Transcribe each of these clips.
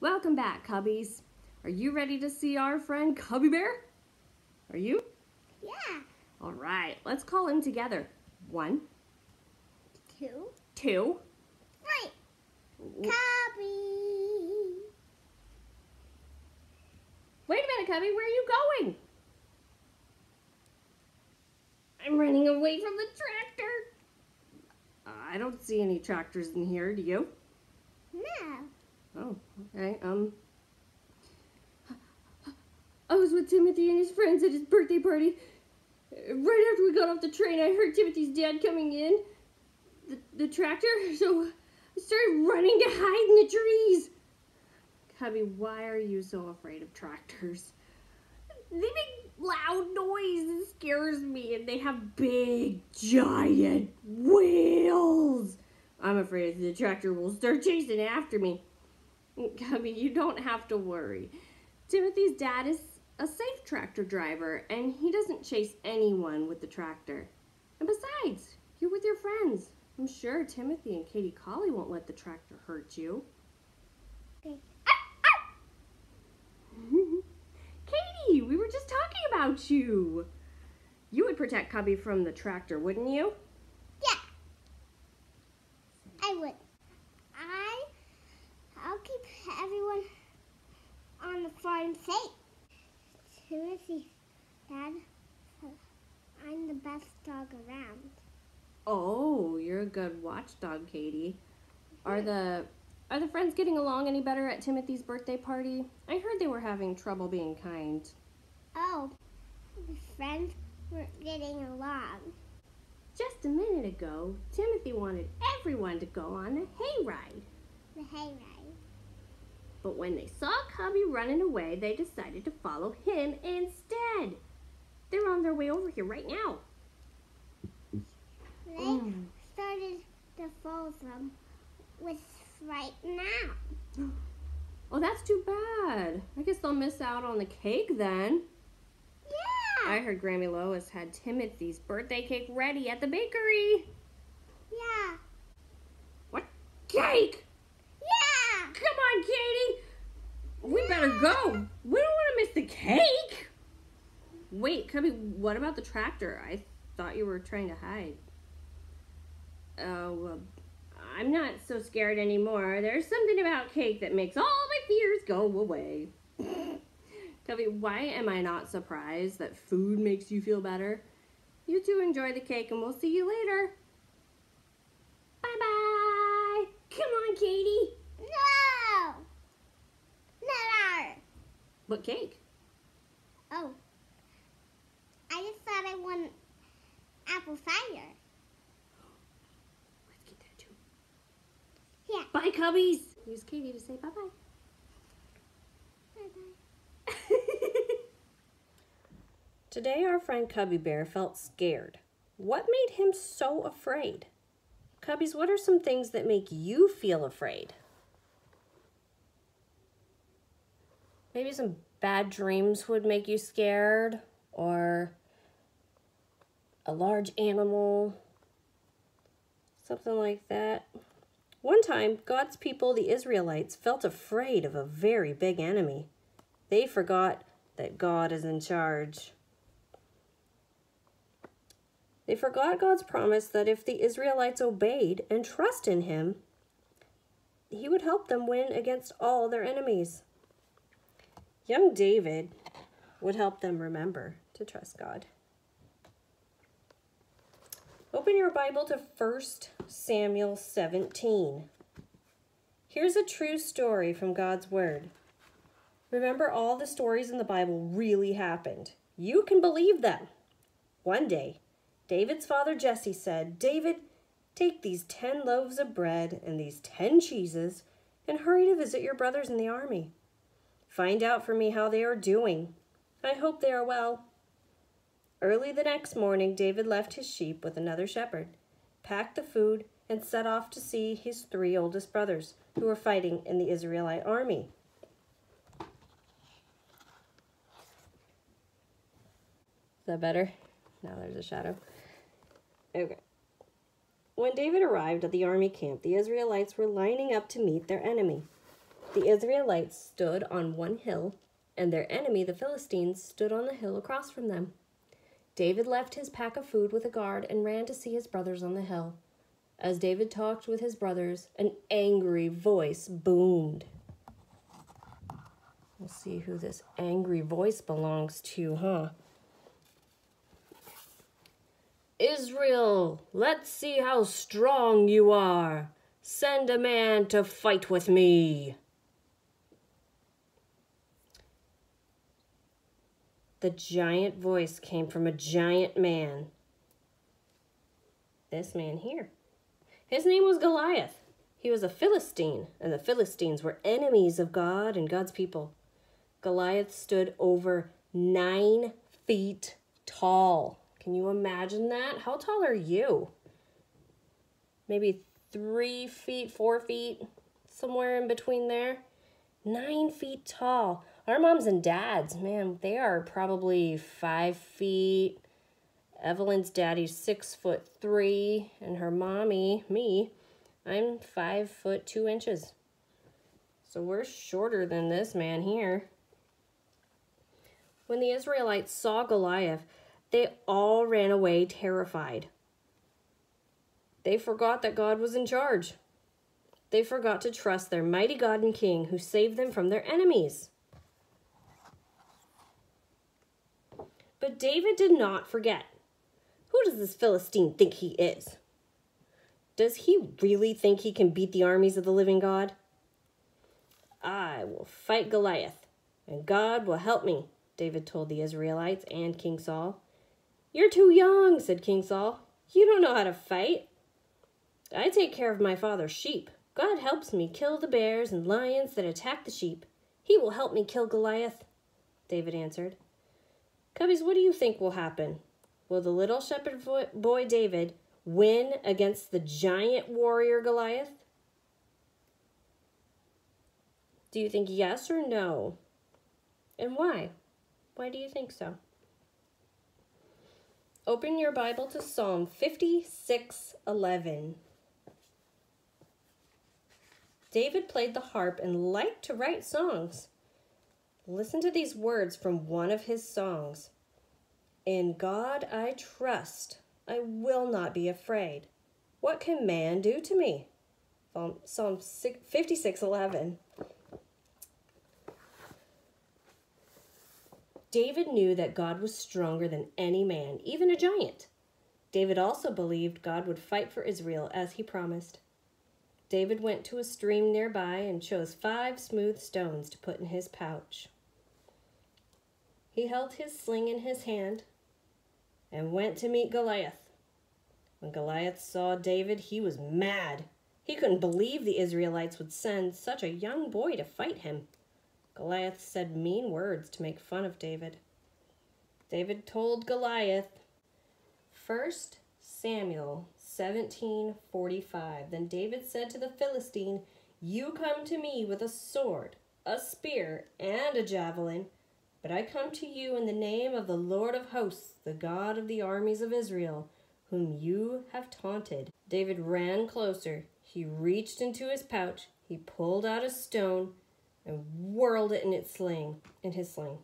Welcome back, Cubbies. Are you ready to see our friend Cubby Bear? Are you? Yeah. All right, let's call him together. One, Two, two. three. Cubby. Wait a minute, Cubby, where are you going? I'm running away from the tractor. Uh, I don't see any tractors in here, do you? No. Oh, okay. Um, I was with Timothy and his friends at his birthday party. Right after we got off the train, I heard Timothy's dad coming in, the, the tractor, so I started running to hide in the trees. Cubby, why are you so afraid of tractors? They make loud noise. and scares me, and they have big, giant wheels. I'm afraid the tractor will start chasing after me. Cubby, you don't have to worry. Timothy's dad is a safe tractor driver, and he doesn't chase anyone with the tractor. And besides, you're with your friends. I'm sure Timothy and Katie Collie won't let the tractor hurt you. Okay. Ah, ah! Katie, we were just talking about you. You would protect Cubby from the tractor, wouldn't you? Yeah. I would. I. I'll keep everyone on the farm safe. Timothy, Dad, I'm the best dog around. Oh, you're a good watchdog, Katie. Are the are the friends getting along any better at Timothy's birthday party? I heard they were having trouble being kind. Oh, the friends weren't getting along. Just a minute ago, Timothy wanted everyone to go on a hayride. The hayride. But when they saw Cubby running away, they decided to follow him instead. They're on their way over here right now. They Mm. started to follow them with right now. Oh, that's too bad. I guess they'll miss out on the cake then. Yeah. I heard Grammy Lois had Timothy's birthday cake ready at the bakery. yeah. What cake? Yeah. Come on, Katie. We better go. We don't want to miss the cake. Wait, Cubby, what about the tractor? I thought you were trying to hide. Oh, well, I'm not so scared anymore. There's something about cake that makes all my fears go away. Cubby, why am I not surprised that food makes you feel better? You two enjoy the cake and we'll see you later. Bye bye. Come on, Katie. No. Not ours. What cake? Oh. I just thought I wanted apple cider. Let's get that too. Yeah. Bye, Cubbies. Use Katie to say bye bye. Bye-bye. Today, our friend Cubby Bear felt scared. What made him so afraid? Cubbies, what are some things that make you feel afraid? Maybe some bad dreams would make you scared, or a large animal, something like that. One time, God's people, the Israelites, felt afraid of a very big enemy. They forgot that God is in charge. They forgot God's promise that if the Israelites obeyed and trust in him, he would help them win against all their enemies. Young David would help them remember to trust God. Open your Bible to 1 Samuel 17. Here's a true story from God's Word. Remember, all the stories in the Bible really happened. You can believe them. One day, David's father Jesse said, David, take these ten loaves of bread and these ten cheeses and hurry to visit your brothers in the army. Find out for me how they are doing. I hope they are well. Early the next morning, David left his sheep with another shepherd, packed the food, and set off to see his three oldest brothers who were fighting in the Israelite army. Is that better? Now there's a shadow. Okay. When David arrived at the army camp, the Israelites were lining up to meet their enemy. The Israelites stood on one hill, and their enemy, the Philistines, stood on the hill across from them. David left his pack of food with a guard and ran to see his brothers on the hill. As David talked with his brothers, an angry voice boomed. We'll see who this angry voice belongs to, huh? Israel, let's see how strong you are. Send a man to fight with me. The giant voice came from a giant man. This man here. His name was Goliath. He was a Philistine, and the Philistines were enemies of God and God's people. Goliath stood over nine feet tall. Can you imagine that? How tall are you? Maybe three feet, four feet, somewhere in between there. Nine feet tall. Our moms and dads, man, they are probably five feet. Evelyn's daddy's six foot three, and her mommy, me, I'm five foot two inches. So we're shorter than this man here. When the Israelites saw Goliath, they all ran away terrified. They forgot that God was in charge. They forgot to trust their mighty God and King who saved them from their enemies. But David did not forget. Who does this Philistine think he is? Does he really think he can beat the armies of the living God? I will fight Goliath, and God will help me, David told the Israelites and King Saul. You're too young, said King Saul. You don't know how to fight. I take care of my father's sheep. God helps me kill the bears and lions that attack the sheep. He will help me kill Goliath, David answered. Cubbies, what do you think will happen? Will the little shepherd boy David win against the giant warrior Goliath? Do you think yes or no? And why? Why do you think so? Open your Bible to Psalm 56 11. David played the harp and liked to write songs. Listen to these words from one of his songs In God I trust, I will not be afraid. What can man do to me? Psalm 56 11. David knew that God was stronger than any man, even a giant. David also believed God would fight for Israel as he promised. David went to a stream nearby and chose five smooth stones to put in his pouch. He held his sling in his hand and went to meet Goliath. When Goliath saw David, he was mad. He couldn't believe the Israelites would send such a young boy to fight him. Goliath said mean words to make fun of David. David told Goliath, First Samuel 17:45. Then David said to the Philistine, "You come to me with a sword, a spear, and a javelin, but I come to you in the name of the Lord of hosts, the God of the armies of Israel, whom you have taunted." David ran closer. He reached into his pouch. He pulled out a stone and whirled it in its sling, in his sling.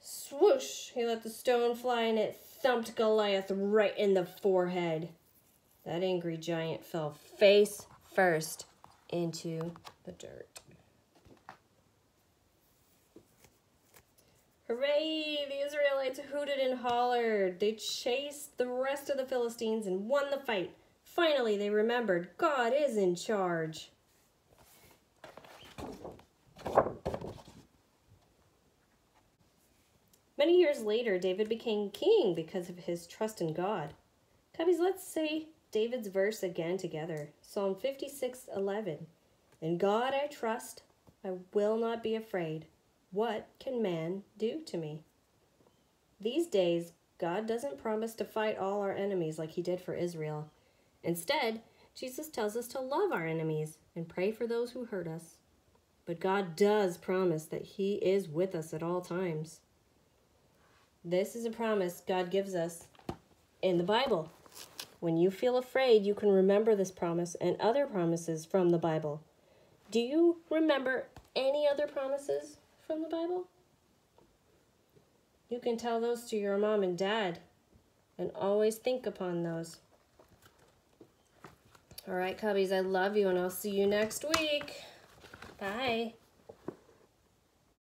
Swoosh! He let the stone fly and it thumped Goliath right in the forehead. That angry giant fell face first into the dirt. Hooray! The Israelites hooted and hollered. They chased the rest of the Philistines and won the fight. Finally, they remembered God is in charge. Many years later, David became king because of his trust in God. Cubbies, let's say David's verse again together. Psalm 56 11. In God I trust, I will not be afraid. What can man do to me? These days, God doesn't promise to fight all our enemies like he did for Israel. Instead, Jesus tells us to love our enemies and pray for those who hurt us. But God does promise that he is with us at all times. This is a promise God gives us in the Bible. When you feel afraid, you can remember this promise and other promises from the Bible. Do you remember any other promises from the Bible? You can tell those to your mom and dad and always think upon those. All right, Cubbies, I love you and I'll see you next week. Bye.